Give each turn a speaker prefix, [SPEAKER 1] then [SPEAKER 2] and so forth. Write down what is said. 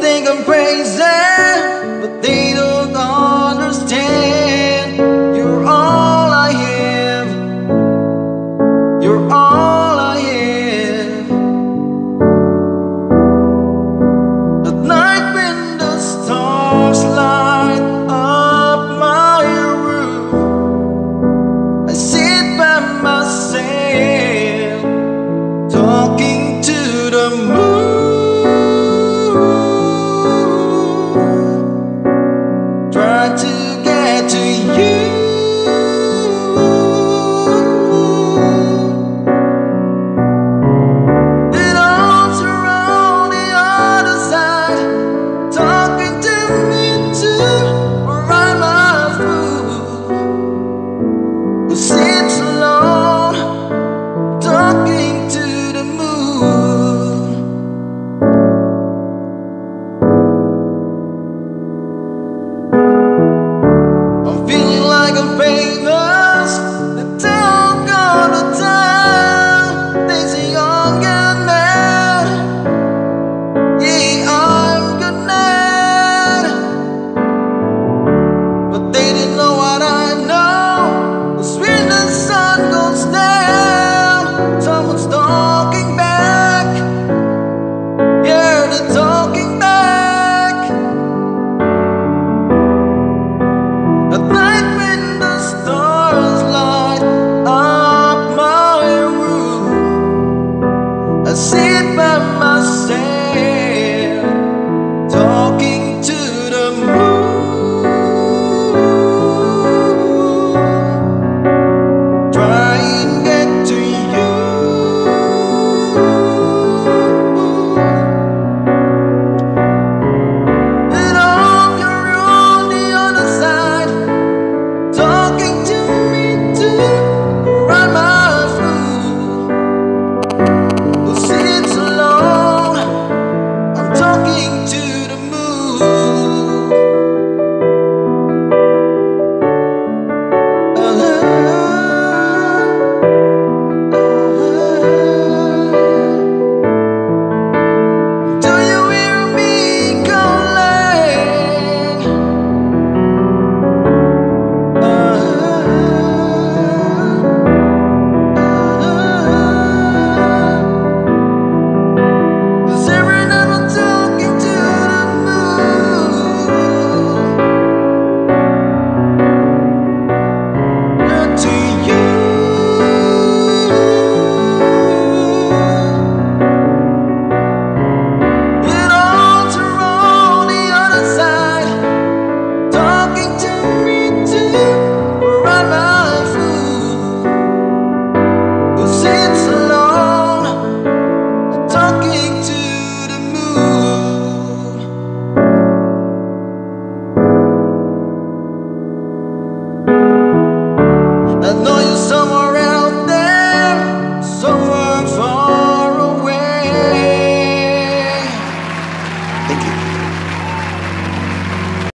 [SPEAKER 1] think I'm crazy, but they don't understand. you.